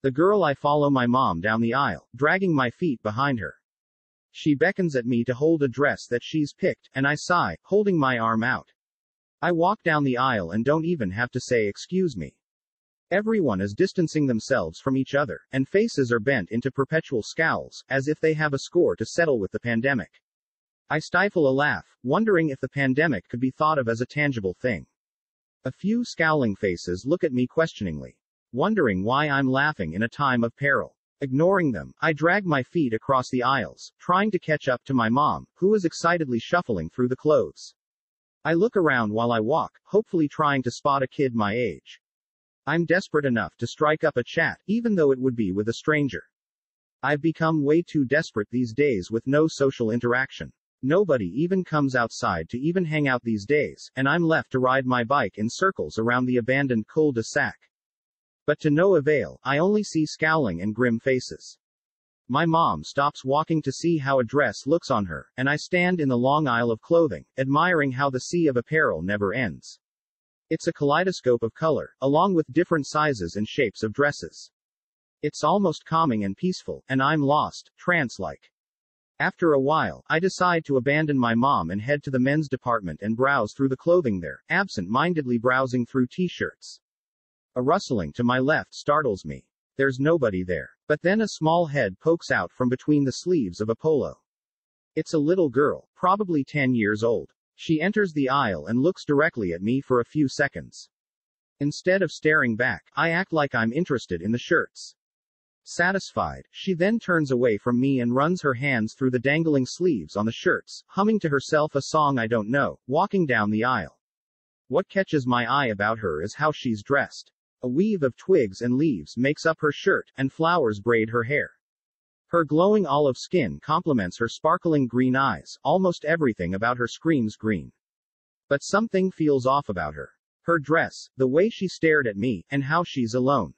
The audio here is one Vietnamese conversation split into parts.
The girl I follow my mom down the aisle, dragging my feet behind her. She beckons at me to hold a dress that she's picked, and I sigh, holding my arm out. I walk down the aisle and don't even have to say excuse me. Everyone is distancing themselves from each other, and faces are bent into perpetual scowls, as if they have a score to settle with the pandemic. I stifle a laugh, wondering if the pandemic could be thought of as a tangible thing. A few scowling faces look at me questioningly, wondering why I'm laughing in a time of peril. Ignoring them, I drag my feet across the aisles, trying to catch up to my mom, who is excitedly shuffling through the clothes. I look around while I walk, hopefully trying to spot a kid my age. I'm desperate enough to strike up a chat, even though it would be with a stranger. I've become way too desperate these days with no social interaction. Nobody even comes outside to even hang out these days, and I'm left to ride my bike in circles around the abandoned cul-de-sac. But to no avail, I only see scowling and grim faces. My mom stops walking to see how a dress looks on her, and I stand in the long aisle of clothing, admiring how the sea of apparel never ends. It's a kaleidoscope of color, along with different sizes and shapes of dresses. It's almost calming and peaceful, and I'm lost, trance-like. After a while, I decide to abandon my mom and head to the men's department and browse through the clothing there, absent-mindedly browsing through t-shirts. A rustling to my left startles me. There's nobody there. But then a small head pokes out from between the sleeves of a polo. It's a little girl, probably 10 years old. She enters the aisle and looks directly at me for a few seconds. Instead of staring back, I act like I'm interested in the shirts. Satisfied, she then turns away from me and runs her hands through the dangling sleeves on the shirts, humming to herself a song I don't know, walking down the aisle. What catches my eye about her is how she's dressed. A weave of twigs and leaves makes up her shirt, and flowers braid her hair. Her glowing olive skin complements her sparkling green eyes, almost everything about her screams green. But something feels off about her. Her dress, the way she stared at me, and how she's alone.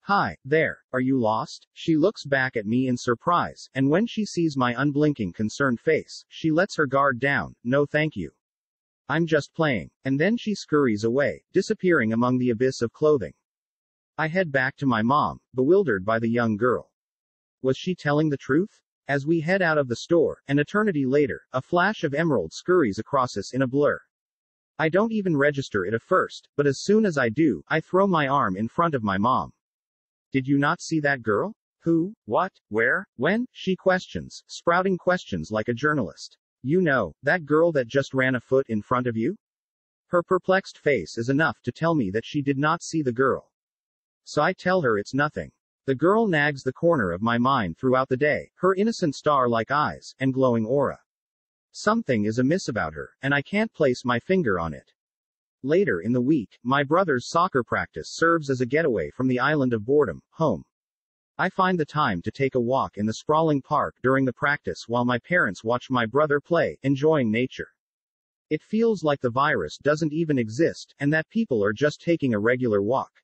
Hi, there, are you lost? She looks back at me in surprise, and when she sees my unblinking concerned face, she lets her guard down, no thank you. I'm just playing. And then she scurries away, disappearing among the abyss of clothing. I head back to my mom, bewildered by the young girl. Was she telling the truth? As we head out of the store, an eternity later, a flash of emerald scurries across us in a blur. I don't even register it at first, but as soon as I do, I throw my arm in front of my mom. Did you not see that girl? Who? What? Where? When? She questions, sprouting questions like a journalist. You know, that girl that just ran a foot in front of you? Her perplexed face is enough to tell me that she did not see the girl. So I tell her it's nothing. The girl nags the corner of my mind throughout the day, her innocent star-like eyes, and glowing aura. Something is amiss about her, and I can't place my finger on it. Later in the week, my brother's soccer practice serves as a getaway from the island of boredom, home. I find the time to take a walk in the sprawling park during the practice while my parents watch my brother play, enjoying nature. It feels like the virus doesn't even exist, and that people are just taking a regular walk.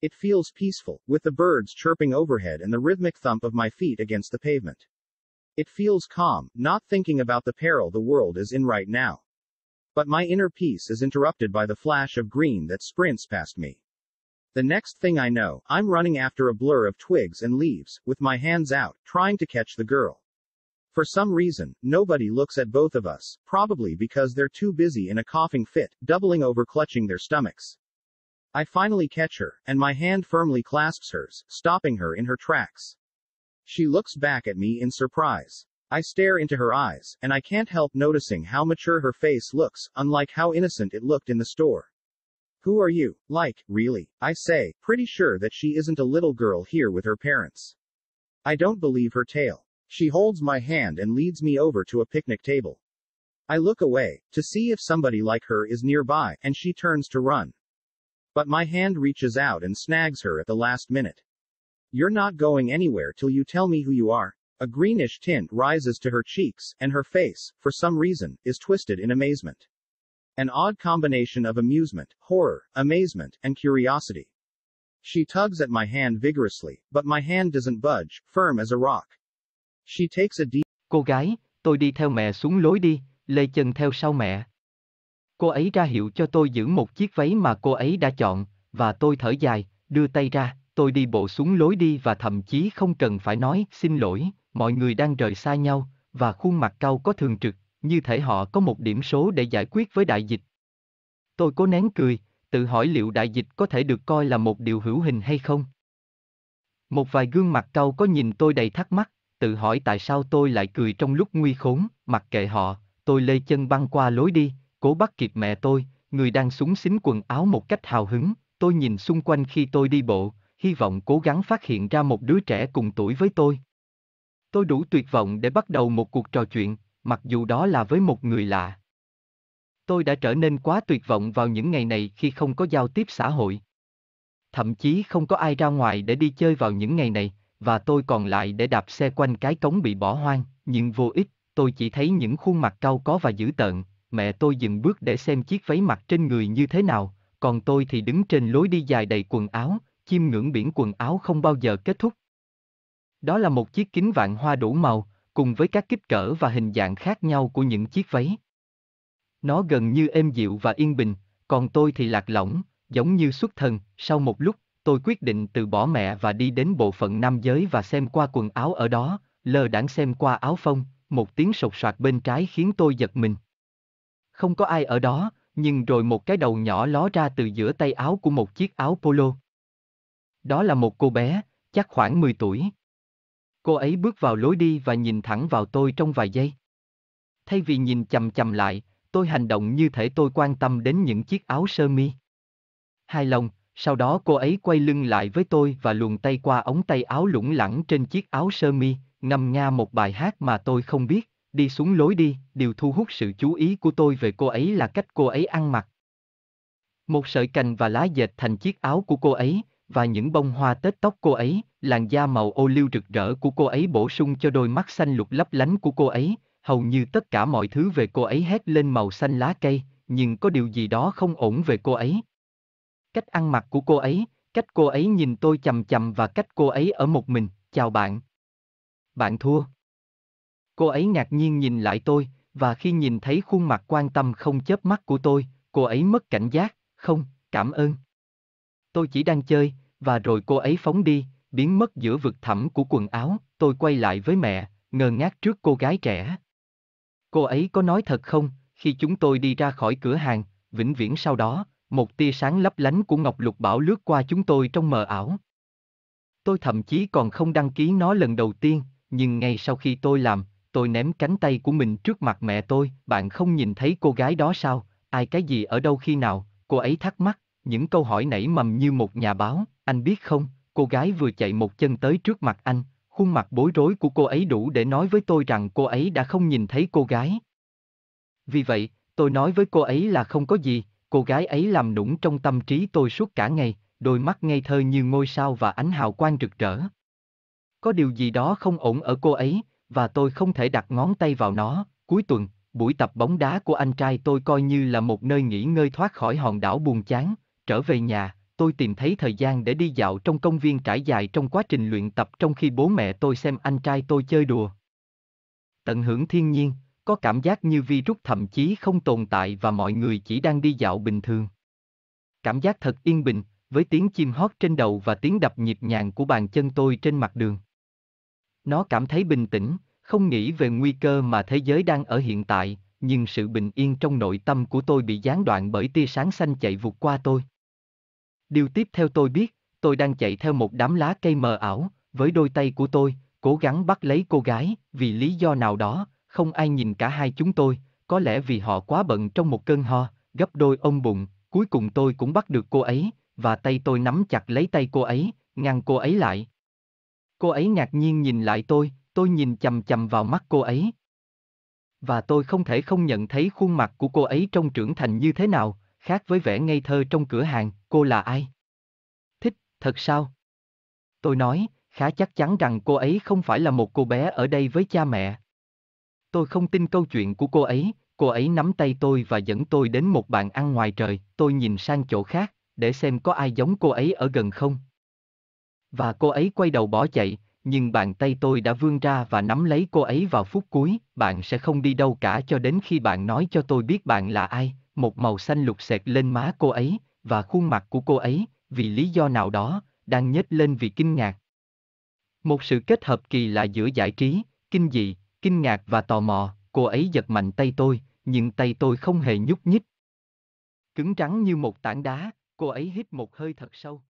It feels peaceful, with the birds chirping overhead and the rhythmic thump of my feet against the pavement. It feels calm, not thinking about the peril the world is in right now. But my inner peace is interrupted by the flash of green that sprints past me. The next thing I know, I'm running after a blur of twigs and leaves, with my hands out, trying to catch the girl. For some reason, nobody looks at both of us, probably because they're too busy in a coughing fit, doubling over clutching their stomachs. I finally catch her, and my hand firmly clasps hers, stopping her in her tracks. She looks back at me in surprise. I stare into her eyes, and I can't help noticing how mature her face looks, unlike how innocent it looked in the store. Who are you? Like, really? I say, pretty sure that she isn't a little girl here with her parents. I don't believe her tale. She holds my hand and leads me over to a picnic table. I look away, to see if somebody like her is nearby, and she turns to run. But my hand reaches out and snags her at the last minute. You're not going anywhere till you tell me who you are. A greenish tint rises to her cheeks, and her face, for some reason, is twisted in amazement. An odd combination of amusement, horror, amazement, and curiosity. She tugs at my hand vigorously, but my hand doesn't budge, firm as a rock. She takes a deep Cô gái, tôi đi theo mẹ xuống lối đi, lê chân theo sau mẹ. Cô ấy ra hiệu cho tôi giữ một chiếc váy mà cô ấy đã chọn, và tôi thở dài, đưa tay ra, tôi đi bộ xuống lối đi và thậm chí không cần phải nói xin lỗi, mọi người đang rời xa nhau, và khuôn mặt cau có thường trực, như thể họ có một điểm số để giải quyết với đại dịch. Tôi cố nén cười, tự hỏi liệu đại dịch có thể được coi là một điều hữu hình hay không. Một vài gương mặt cau có nhìn tôi đầy thắc mắc, tự hỏi tại sao tôi lại cười trong lúc nguy khốn, mặc kệ họ, tôi lê chân băng qua lối đi, cố bắt kịp mẹ tôi, người đang súng xính quần áo một cách hào hứng, tôi nhìn xung quanh khi tôi đi bộ, hy vọng cố gắng phát hiện ra một đứa trẻ cùng tuổi với tôi. Tôi đủ tuyệt vọng để bắt đầu một cuộc trò chuyện, mặc dù đó là với một người lạ. Tôi đã trở nên quá tuyệt vọng vào những ngày này khi không có giao tiếp xã hội. Thậm chí không có ai ra ngoài để đi chơi vào những ngày này, và tôi còn lại để đạp xe quanh cái cống bị bỏ hoang, nhưng vô ích, tôi chỉ thấy những khuôn mặt cau có và dữ tợn, mẹ tôi dừng bước để xem chiếc váy mặc trên người như thế nào, còn tôi thì đứng trên lối đi dài đầy quần áo, chiêm ngưỡng biển quần áo không bao giờ kết thúc. Đó là một chiếc kính vạn hoa đủ màu, cùng với các kích cỡ và hình dạng khác nhau của những chiếc váy. Nó gần như êm dịu và yên bình, còn tôi thì lạc lõng, giống như xuất thần, sau một lúc, tôi quyết định từ bỏ mẹ và đi đến bộ phận nam giới và xem qua quần áo ở đó, lờ đãng xem qua áo phông, một tiếng sột soạt bên trái khiến tôi giật mình. Không có ai ở đó, nhưng rồi một cái đầu nhỏ ló ra từ giữa tay áo của một chiếc áo polo. Đó là một cô bé, chắc khoảng 10 tuổi. Cô ấy bước vào lối đi và nhìn thẳng vào tôi trong vài giây. Thay vì nhìn chầm chầm lại, tôi hành động như thể tôi quan tâm đến những chiếc áo sơ mi. Hai lòng, sau đó cô ấy quay lưng lại với tôi và luồn tay qua ống tay áo lủng lẳng trên chiếc áo sơ mi, ngâm nga một bài hát mà tôi không biết, đi xuống lối đi, điều thu hút sự chú ý của tôi về cô ấy là cách cô ấy ăn mặc. Một sợi cành và lá dệt thành chiếc áo của cô ấy, và những bông hoa tết tóc cô ấy, làn da màu ô liu rực rỡ của cô ấy bổ sung cho đôi mắt xanh lục lấp lánh của cô ấy, hầu như tất cả mọi thứ về cô ấy hét lên màu xanh lá cây, nhưng có điều gì đó không ổn về cô ấy. Cách ăn mặc của cô ấy, cách cô ấy nhìn tôi chầm chầm và cách cô ấy ở một mình, chào bạn. Bạn thua. Cô ấy ngạc nhiên nhìn lại tôi, và khi nhìn thấy khuôn mặt quan tâm không chớp mắt của tôi, cô ấy mất cảnh giác, không, cảm ơn. Tôi chỉ đang chơi, và rồi cô ấy phóng đi, biến mất giữa vực thẳm của quần áo, tôi quay lại với mẹ, ngơ ngác trước cô gái trẻ. Cô ấy có nói thật không, khi chúng tôi đi ra khỏi cửa hàng, vĩnh viễn sau đó, một tia sáng lấp lánh của Ngọc Lục Bảo lướt qua chúng tôi trong mờ ảo. Tôi thậm chí còn không đăng ký nó lần đầu tiên, nhưng ngay sau khi tôi làm, tôi ném cánh tay của mình trước mặt mẹ tôi, bạn không nhìn thấy cô gái đó sao, ai cái gì ở đâu khi nào, cô ấy thắc mắc, những câu hỏi nảy mầm như một nhà báo, anh biết không, cô gái vừa chạy một chân tới trước mặt anh, khuôn mặt bối rối của cô ấy đủ để nói với tôi rằng cô ấy đã không nhìn thấy cô gái. Vì vậy, tôi nói với cô ấy là không có gì, cô gái ấy làm nũng trong tâm trí tôi suốt cả ngày, đôi mắt ngây thơ như ngôi sao và ánh hào quang rực rỡ. Có điều gì đó không ổn ở cô ấy, và tôi không thể đặt ngón tay vào nó. Cuối tuần, buổi tập bóng đá của anh trai tôi coi như là một nơi nghỉ ngơi thoát khỏi hòn đảo buồn chán. Trở về nhà, tôi tìm thấy thời gian để đi dạo trong công viên trải dài trong quá trình luyện tập trong khi bố mẹ tôi xem anh trai tôi chơi đùa. Tận hưởng thiên nhiên, có cảm giác như virus thậm chí không tồn tại và mọi người chỉ đang đi dạo bình thường. Cảm giác thật yên bình, với tiếng chim hót trên đầu và tiếng đập nhịp nhàng của bàn chân tôi trên mặt đường. Nó cảm thấy bình tĩnh, không nghĩ về nguy cơ mà thế giới đang ở hiện tại, nhưng sự bình yên trong nội tâm của tôi bị gián đoạn bởi tia sáng xanh chạy vụt qua tôi. Điều tiếp theo tôi biết, tôi đang chạy theo một đám lá cây mờ ảo, với đôi tay của tôi, cố gắng bắt lấy cô gái, vì lý do nào đó, không ai nhìn cả hai chúng tôi, có lẽ vì họ quá bận trong một cơn ho, gấp đôi ông bụng, cuối cùng tôi cũng bắt được cô ấy, và tay tôi nắm chặt lấy tay cô ấy, ngăn cô ấy lại. Cô ấy ngạc nhiên nhìn lại tôi, tôi nhìn chầm chầm vào mắt cô ấy. Và tôi không thể không nhận thấy khuôn mặt của cô ấy trông trưởng thành như thế nào, khác với vẻ ngây thơ trong cửa hàng, cô là ai? Thích, thật sao? Tôi nói, khá chắc chắn rằng cô ấy không phải là một cô bé ở đây với cha mẹ. Tôi không tin câu chuyện của cô ấy, cô ấy nắm tay tôi và dẫn tôi đến một bàn ăn ngoài trời, tôi nhìn sang chỗ khác, để xem có ai giống cô ấy ở gần không. Và cô ấy quay đầu bỏ chạy, nhưng bàn tay tôi đã vươn ra và nắm lấy cô ấy vào phút cuối, bạn sẽ không đi đâu cả cho đến khi bạn nói cho tôi biết bạn là ai, một màu xanh lục xẹt lên má cô ấy, và khuôn mặt của cô ấy, vì lý do nào đó, đang nhếch lên vì kinh ngạc. Một sự kết hợp kỳ lạ giữa giải trí, kinh dị, kinh ngạc và tò mò, cô ấy giật mạnh tay tôi, nhưng tay tôi không hề nhúc nhích. Cứng rắn như một tảng đá, cô ấy hít một hơi thật sâu.